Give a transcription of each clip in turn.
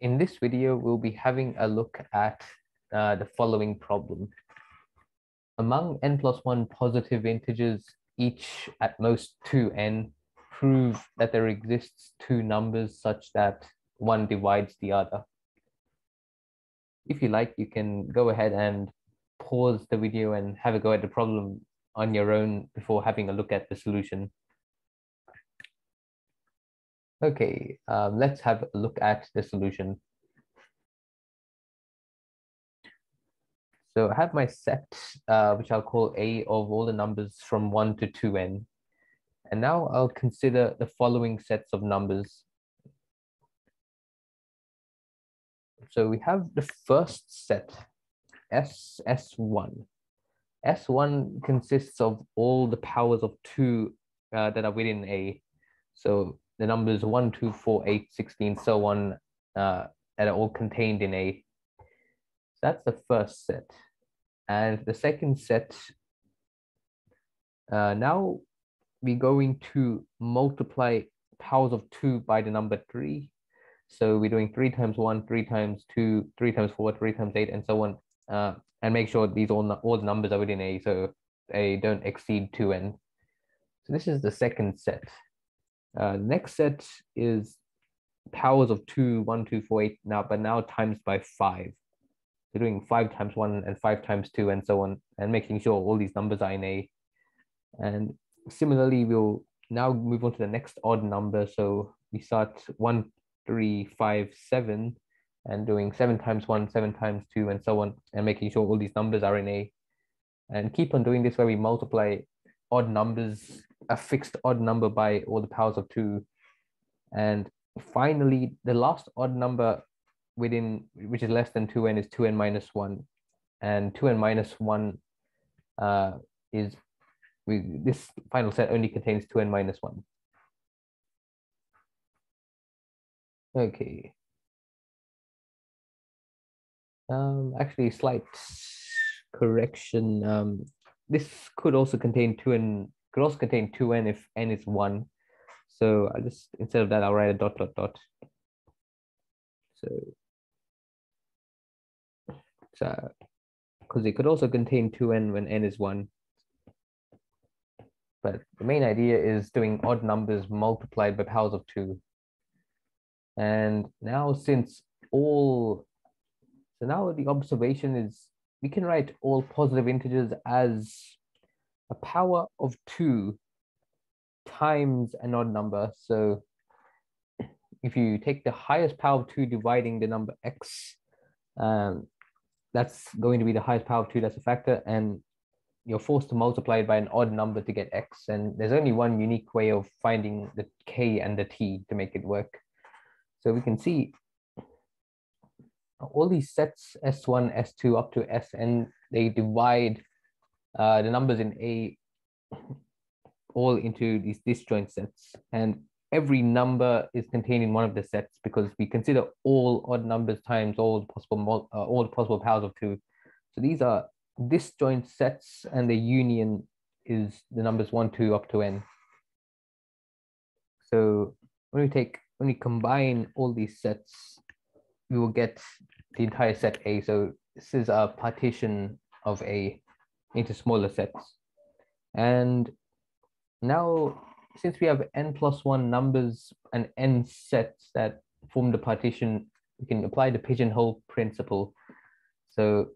In this video, we'll be having a look at uh, the following problem. Among n plus 1 positive integers, each at most 2n, prove that there exists two numbers such that one divides the other. If you like, you can go ahead and pause the video and have a go at the problem on your own before having a look at the solution. Okay, um, let's have a look at the solution. So I have my set, uh, which I'll call A of all the numbers from 1 to 2n. And now I'll consider the following sets of numbers. So we have the first set, S, S1. S1 consists of all the powers of 2 uh, that are within A. So the numbers 1, 2, 4, 8, 16, so on, uh, that are all contained in A. So that's the first set. And the second set, uh, now we're going to multiply powers of 2 by the number 3. So we're doing 3 times 1, 3 times 2, 3 times 4, 3 times 8, and so on. Uh, and make sure these all, all the numbers are within A, so they don't exceed 2n. So this is the second set. Uh, next set is powers of 2, 1, 2, 4, 8 now, but now times by 5. So doing 5 times 1 and 5 times 2 and so on, and making sure all these numbers are in A. And similarly, we'll now move on to the next odd number. So we start 1, 3, 5, 7, and doing 7 times 1, 7 times 2, and so on, and making sure all these numbers are in A. And keep on doing this where we multiply odd numbers a fixed odd number by all the powers of two. And finally, the last odd number within, which is less than 2n is 2n minus 1. And 2n minus 1 uh, is, we, this final set only contains 2n minus 1. Okay. Um, actually, slight correction. Um, this could also contain 2n could also contain 2n if n is 1. So I'll just, instead of that, I'll write a dot, dot, dot. So, so because it could also contain 2n when n is 1. But the main idea is doing odd numbers multiplied by powers of 2. And now since all, so now the observation is we can write all positive integers as a power of two times an odd number. So if you take the highest power of two dividing the number x, um, that's going to be the highest power of two, that's a factor, and you're forced to multiply it by an odd number to get x. And there's only one unique way of finding the k and the t to make it work. So we can see all these sets S1, S2 up to Sn, they divide uh, the numbers in A all into these disjoint sets. And every number is contained in one of the sets because we consider all odd numbers times all possible uh, all possible powers of two. So these are disjoint sets and the union is the numbers one, two up to n. So when we take, when we combine all these sets, we will get the entire set A. So this is a partition of A into smaller sets. And now, since we have n plus one numbers and n sets that form the partition, we can apply the pigeonhole principle. So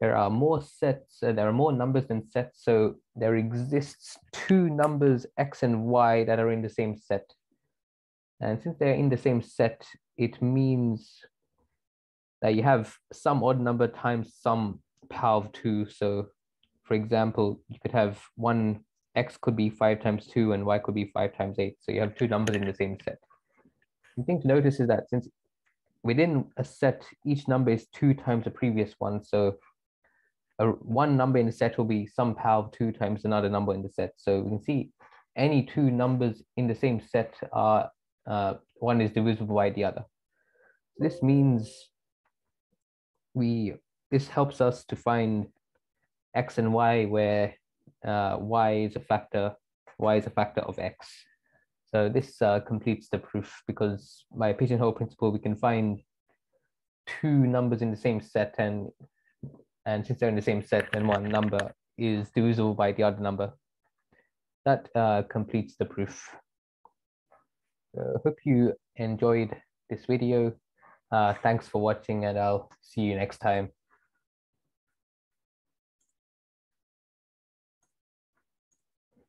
there are more sets, uh, there are more numbers than sets. So there exists two numbers x and y that are in the same set. And since they're in the same set, it means that you have some odd number times some power of two. So for example, you could have one x could be five times two and y could be five times eight. So you have two numbers in the same set. The thing to notice is that since within a set, each number is two times the previous one. So a, one number in the set will be some power of two times another number in the set. So we can see any two numbers in the same set are uh, one is divisible by the other. This means we this helps us to find x and y where uh, y is a factor, y is a factor of x. So this uh, completes the proof because by pigeonhole principle, we can find two numbers in the same set and and since they're in the same set, then one number is divisible by the other number. That uh, completes the proof. Hope you enjoyed this video. Uh, thanks for watching and I'll see you next time.